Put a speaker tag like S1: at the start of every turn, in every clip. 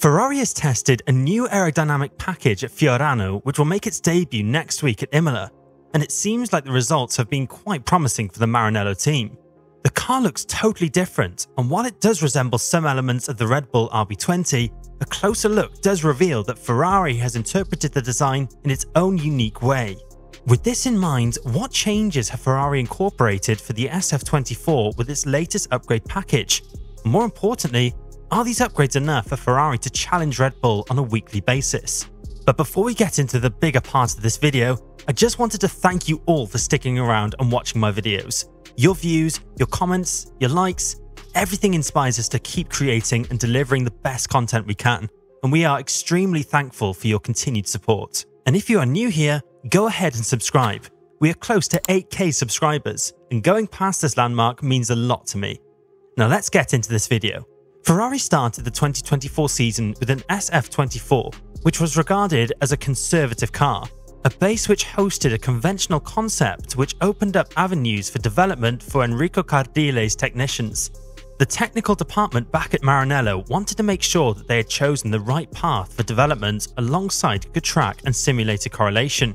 S1: Ferrari has tested a new aerodynamic package at Fiorano which will make its debut next week at Imola, and it seems like the results have been quite promising for the Maranello team. The car looks totally different, and while it does resemble some elements of the Red Bull RB20, a closer look does reveal that Ferrari has interpreted the design in its own unique way. With this in mind, what changes have Ferrari incorporated for the SF24 with its latest upgrade package? More importantly, are these upgrades enough for Ferrari to challenge Red Bull on a weekly basis? But before we get into the bigger part of this video, I just wanted to thank you all for sticking around and watching my videos. Your views, your comments, your likes, everything inspires us to keep creating and delivering the best content we can, and we are extremely thankful for your continued support. And if you are new here, go ahead and subscribe. We are close to 8k subscribers, and going past this landmark means a lot to me. Now let's get into this video. Ferrari started the 2024 season with an SF24, which was regarded as a conservative car, a base which hosted a conventional concept which opened up avenues for development for Enrico Cardile's technicians. The technical department back at Maranello wanted to make sure that they had chosen the right path for development alongside good track and simulator correlation.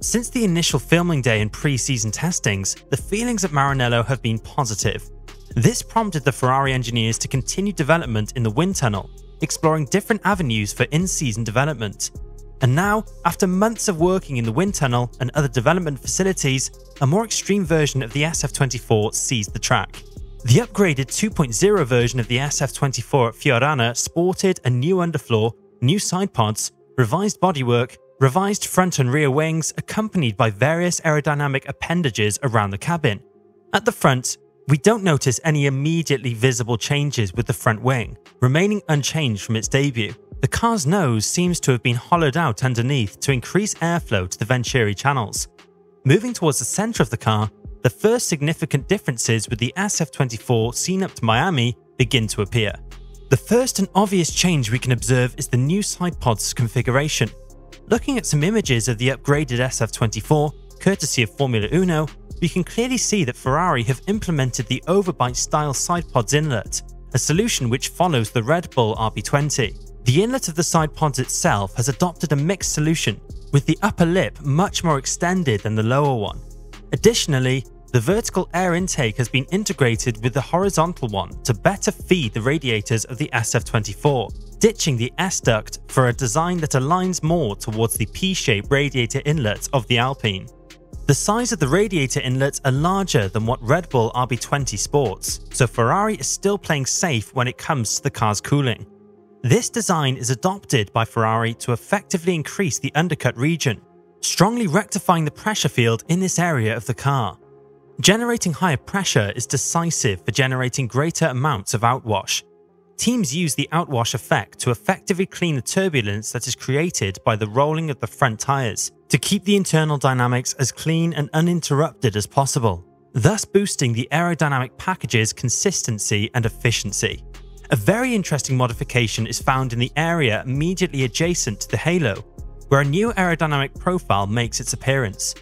S1: Since the initial filming day and pre-season testings, the feelings at Maranello have been positive, this prompted the Ferrari engineers to continue development in the wind tunnel, exploring different avenues for in-season development. And now, after months of working in the wind tunnel and other development facilities, a more extreme version of the SF24 seized the track. The upgraded 2.0 version of the SF24 at Fiorano sported a new underfloor, new side pods, revised bodywork, revised front and rear wings, accompanied by various aerodynamic appendages around the cabin. At the front, we don't notice any immediately visible changes with the front wing, remaining unchanged from its debut. The car's nose seems to have been hollowed out underneath to increase airflow to the Venturi channels. Moving towards the centre of the car, the first significant differences with the SF24 seen up to Miami begin to appear. The first and obvious change we can observe is the new side pods configuration. Looking at some images of the upgraded SF24, courtesy of Formula Uno, we can clearly see that Ferrari have implemented the overbite style side pods inlet, a solution which follows the Red Bull RB20. The inlet of the side pods itself has adopted a mixed solution, with the upper lip much more extended than the lower one. Additionally, the vertical air intake has been integrated with the horizontal one to better feed the radiators of the SF24, ditching the S duct for a design that aligns more towards the P-shaped radiator inlet of the Alpine. The size of the radiator inlets are larger than what Red Bull RB20 sports, so Ferrari is still playing safe when it comes to the car's cooling. This design is adopted by Ferrari to effectively increase the undercut region, strongly rectifying the pressure field in this area of the car. Generating higher pressure is decisive for generating greater amounts of outwash. Teams use the outwash effect to effectively clean the turbulence that is created by the rolling of the front tyres, to keep the internal dynamics as clean and uninterrupted as possible, thus boosting the aerodynamic package's consistency and efficiency. A very interesting modification is found in the area immediately adjacent to the halo, where a new aerodynamic profile makes its appearance.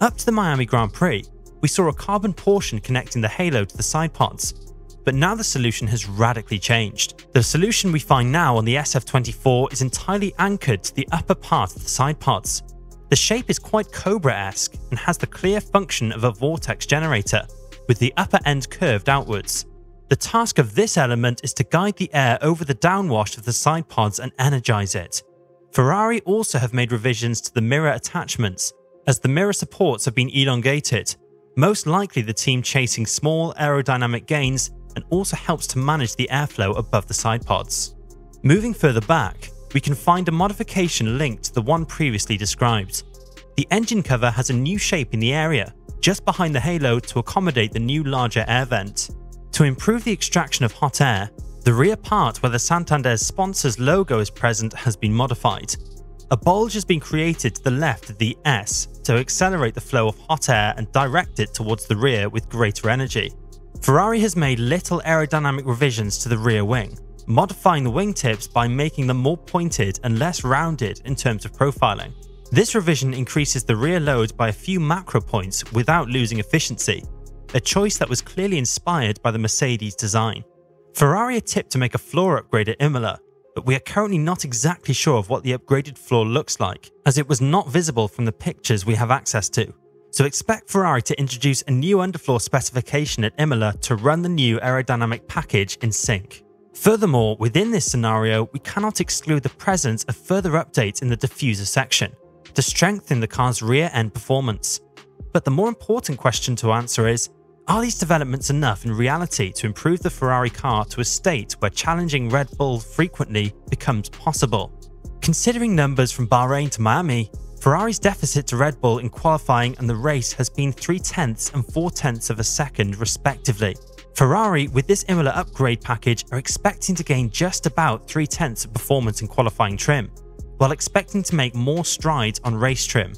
S1: Up to the Miami Grand Prix, we saw a carbon portion connecting the halo to the side pods, but now the solution has radically changed. The solution we find now on the SF24 is entirely anchored to the upper part of the side pods, the shape is quite Cobra-esque and has the clear function of a vortex generator, with the upper end curved outwards. The task of this element is to guide the air over the downwash of the side pods and energize it. Ferrari also have made revisions to the mirror attachments, as the mirror supports have been elongated, most likely the team chasing small aerodynamic gains and also helps to manage the airflow above the side pods. Moving further back, we can find a modification linked to the one previously described. The engine cover has a new shape in the area, just behind the halo to accommodate the new larger air vent. To improve the extraction of hot air, the rear part where the Santander's sponsor's logo is present has been modified. A bulge has been created to the left of the S to accelerate the flow of hot air and direct it towards the rear with greater energy. Ferrari has made little aerodynamic revisions to the rear wing, modifying the wingtips by making them more pointed and less rounded in terms of profiling. This revision increases the rear load by a few macro points without losing efficiency, a choice that was clearly inspired by the Mercedes design. Ferrari are tipped to make a floor upgrade at Imola, but we are currently not exactly sure of what the upgraded floor looks like, as it was not visible from the pictures we have access to. So expect Ferrari to introduce a new underfloor specification at Imola to run the new aerodynamic package in sync. Furthermore, within this scenario, we cannot exclude the presence of further updates in the diffuser section to strengthen the car's rear end performance. But the more important question to answer is are these developments enough in reality to improve the Ferrari car to a state where challenging Red Bull frequently becomes possible? Considering numbers from Bahrain to Miami, Ferrari's deficit to Red Bull in qualifying and the race has been 3 tenths and 4 tenths of a second, respectively. Ferrari, with this Imola upgrade package, are expecting to gain just about 3 tenths of performance in qualifying trim, while expecting to make more strides on race trim.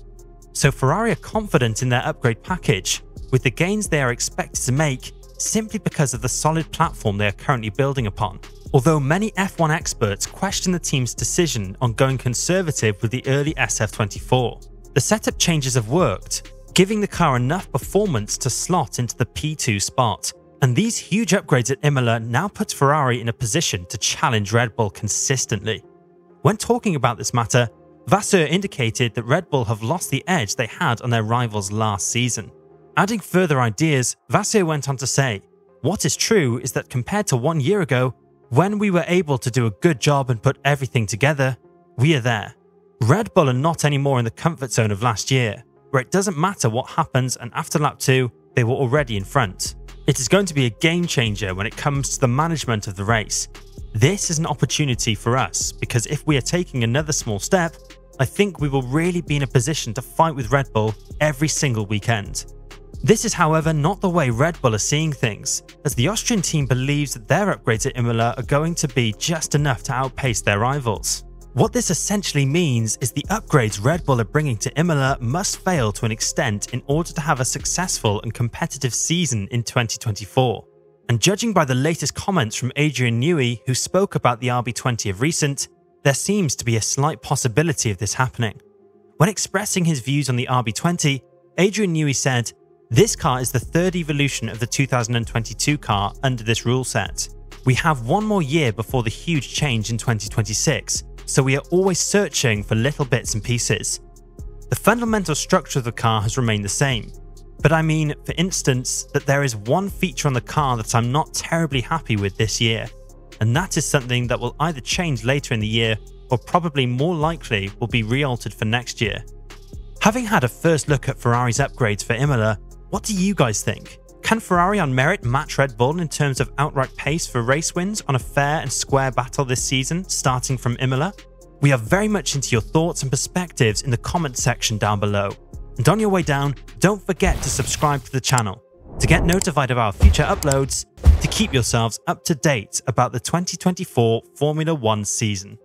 S1: So Ferrari are confident in their upgrade package, with the gains they are expected to make simply because of the solid platform they are currently building upon. Although many F1 experts question the team's decision on going conservative with the early SF24, the setup changes have worked, giving the car enough performance to slot into the P2 spot. And these huge upgrades at Imola now puts Ferrari in a position to challenge Red Bull consistently. When talking about this matter, Vasseur indicated that Red Bull have lost the edge they had on their rivals last season. Adding further ideas, Vasseur went on to say, What is true is that compared to one year ago, when we were able to do a good job and put everything together, we are there. Red Bull are not anymore in the comfort zone of last year, where it doesn't matter what happens and after lap 2, they were already in front. It is going to be a game changer when it comes to the management of the race. This is an opportunity for us because if we are taking another small step, I think we will really be in a position to fight with Red Bull every single weekend. This is, however, not the way Red Bull are seeing things, as the Austrian team believes that their upgrades at Imola are going to be just enough to outpace their rivals. What this essentially means is the upgrades Red Bull are bringing to Imola must fail to an extent in order to have a successful and competitive season in 2024. And judging by the latest comments from Adrian Newey, who spoke about the RB20 of recent, there seems to be a slight possibility of this happening. When expressing his views on the RB20, Adrian Newey said, this car is the third evolution of the 2022 car under this rule set. We have one more year before the huge change in 2026, so we are always searching for little bits and pieces. The fundamental structure of the car has remained the same, but I mean, for instance, that there is one feature on the car that I'm not terribly happy with this year, and that is something that will either change later in the year or probably more likely will be re altered for next year. Having had a first look at Ferrari's upgrades for Imola, what do you guys think? Can Ferrari on merit match Red Bull in terms of outright pace for race wins on a fair and square battle this season, starting from Imola? We are very much into your thoughts and perspectives in the comment section down below. And on your way down, don't forget to subscribe to the channel to get notified of our future uploads to keep yourselves up to date about the 2024 Formula One season.